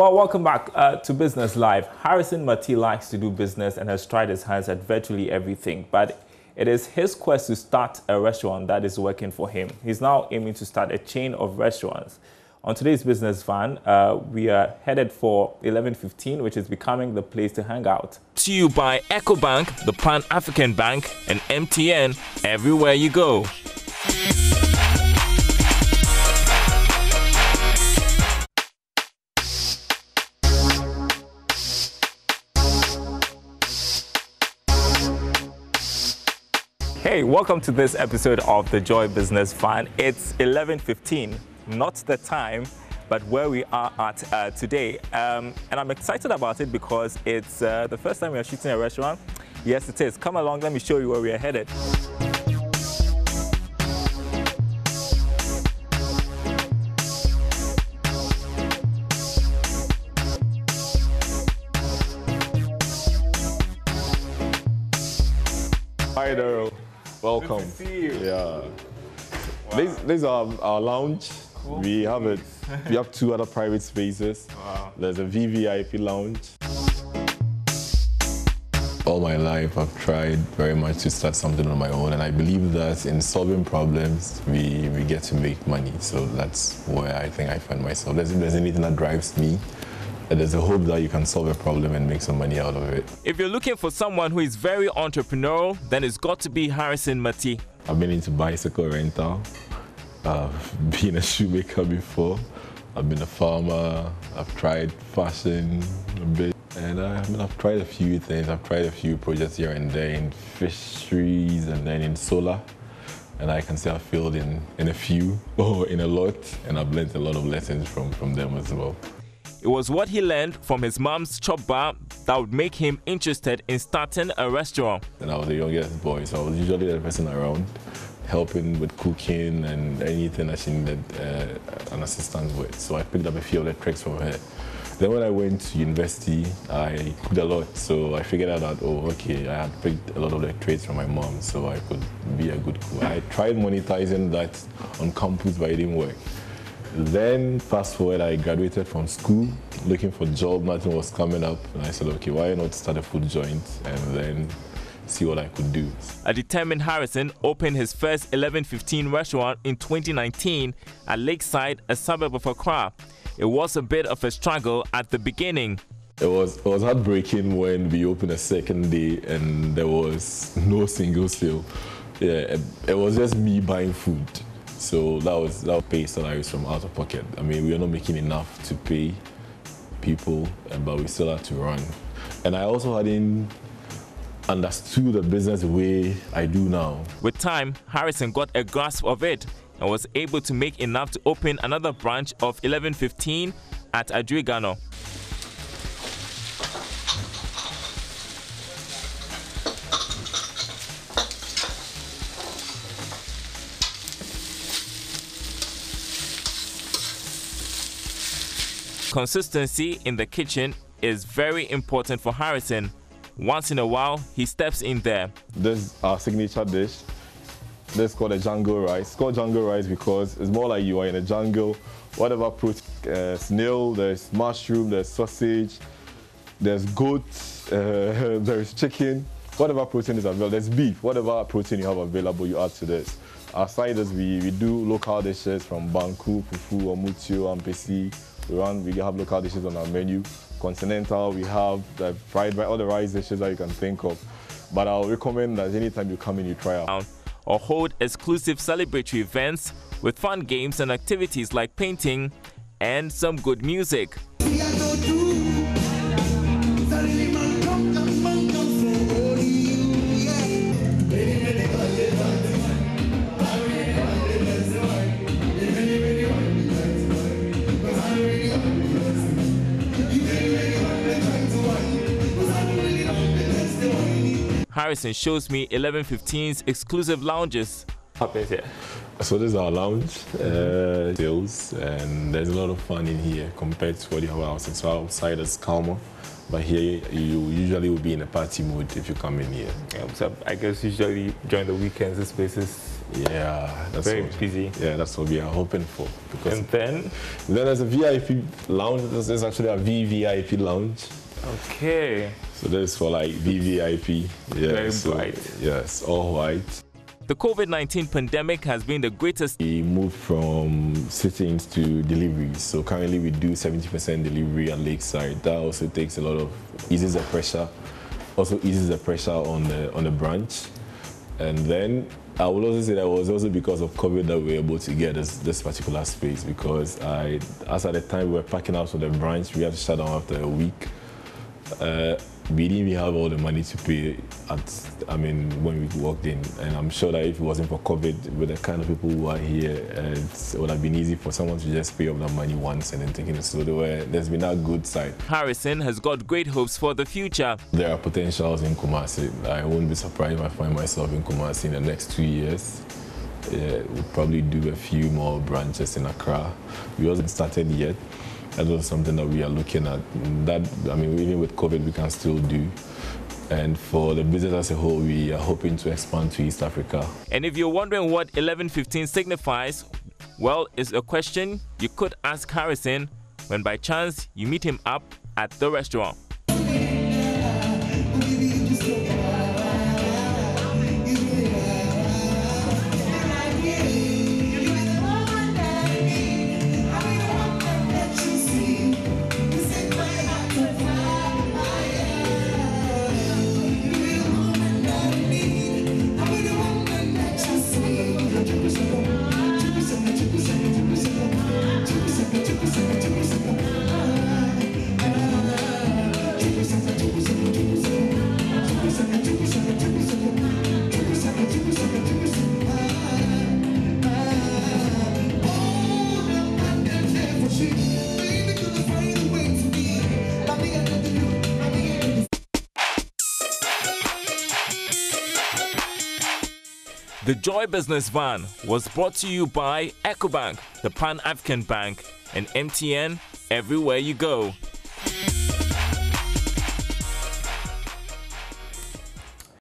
Well, welcome back uh, to Business Live. Harrison Matti likes to do business and has tried his hands at virtually everything, but it is his quest to start a restaurant that is working for him. He's now aiming to start a chain of restaurants. On today's Business Van, uh, we are headed for 1115, which is becoming the place to hang out. To you by EcoBank, the Pan African Bank, and MTN everywhere you go. Hey, welcome to this episode of the Joy Business Van. It's 11:15, not the time, but where we are at uh, today. Um, and I'm excited about it because it's uh, the first time we are shooting a restaurant. Yes, it is. Come along, let me show you where we are headed. Hi Daryl, welcome. Good to see you. Yeah. This, this is our, our lounge. We have it. We have two other private spaces. Wow. There's a VVIP lounge. All my life, I've tried very much to start something on my own, and I believe that in solving problems, we, we get to make money. So that's where I think I find myself. There's, there's anything that drives me, there's a hope that you can solve a problem and make some money out of it. If you're looking for someone who is very entrepreneurial, then it's got to be Harrison Matti. I've been into bicycle rental. I've been a shoemaker before. I've been a farmer. I've tried fashion a bit. And I, I mean, I've tried a few things. I've tried a few projects here and there in fisheries and then in solar. And I can say I've failed in, in a few or in a lot. And I've learned a lot of lessons from, from them as well. It was what he learned from his mom's chop bar that would make him interested in starting a restaurant. And I was the youngest boy, so I was usually the person around helping with cooking and anything that she needed uh, an assistant with. So I picked up a few of the tricks from her. Then when I went to university, I cooked a lot, so I figured out that, oh, okay, I had picked a lot of the traits from my mom, so I could be a good cook. I tried monetizing that on campus, but it didn't work. Then, fast forward, I graduated from school, looking for a job, nothing was coming up, and I said, okay, why not start a food joint and then see what I could do. A determined Harrison opened his first 1115 restaurant in 2019 at Lakeside, a suburb of Accra. It was a bit of a struggle at the beginning. It was it was heartbreaking when we opened a second day and there was no single sale. Yeah, it, it was just me buying food. So that was that was pay salaries from out of pocket. I mean, we are not making enough to pay people, but we still had to run. And I also hadn't understood the business the way I do now. With time, Harrison got a grasp of it and was able to make enough to open another branch of 1115 at Adjiringanor. Consistency in the kitchen is very important for Harrison. Once in a while, he steps in there. This is our signature dish. This is called a jungle rice. It's called jungle rice because it's more like you are in a jungle. Whatever protein, uh, snail, there's mushroom, there's sausage, there's goat, uh, there's chicken. Whatever protein is available, there's beef. Whatever protein you have available, you add to this. Our ciders, we, we do local dishes from Banku, Fufu, Omotuo, Ampesi. We run, we have local dishes on our menu. Continental, we have the fried rice, all the rice dishes that you can think of. But I'll recommend that anytime you come in, you try out. Or hold exclusive celebratory events with fun games and activities like painting and some good music. Harrison shows me 1115's exclusive lounges. Up is it? So this is our lounge, uh, sales, and there's a lot of fun in here compared to what you have outside. So outside is calmer, but here you usually will be in a party mood if you come in here. Yeah, so I guess usually during the weekends, this place is Yeah, that's Very what, busy. Yeah, that's what we are hoping for. Because And then, then there's a VIP lounge. There's, there's actually a VVIP lounge. okay. So that's for like VVIP. Yeah, Very so, bright. Yes, all white. The COVID 19 pandemic has been the greatest We moved from sittings to deliveries. So currently we do 70% delivery at Lakeside. That also takes a lot of eases the pressure, also eases the pressure on the on the branch. And then I will also say that it was also because of COVID that we were able to get this, this particular space because I, as at the time we were packing out for the branch, we had to shut down after a week. Uh, we didn't have all the money to pay at, I mean, when we walked in. And I'm sure that if it wasn't for COVID, with the kind of people who are here, it would have been easy for someone to just pay off that money once and then taking it. So there were, there's been that good side. Harrison has got great hopes for the future. There are potentials in Kumasi. I won't be surprised if I find myself in Kumasi in the next two years. Yeah, we'll probably do a few more branches in Accra. We haven't started yet. That was something that we are looking at. That I mean, even with COVID, we can still do. And for the business as a whole, we are hoping to expand to East Africa. And if you're wondering what 1115 signifies, well, it's a question you could ask Harrison when by chance you meet him up at the restaurant. The Joy Business Van was brought to you by EcoBank, the Pan African Bank, and MTN everywhere you go.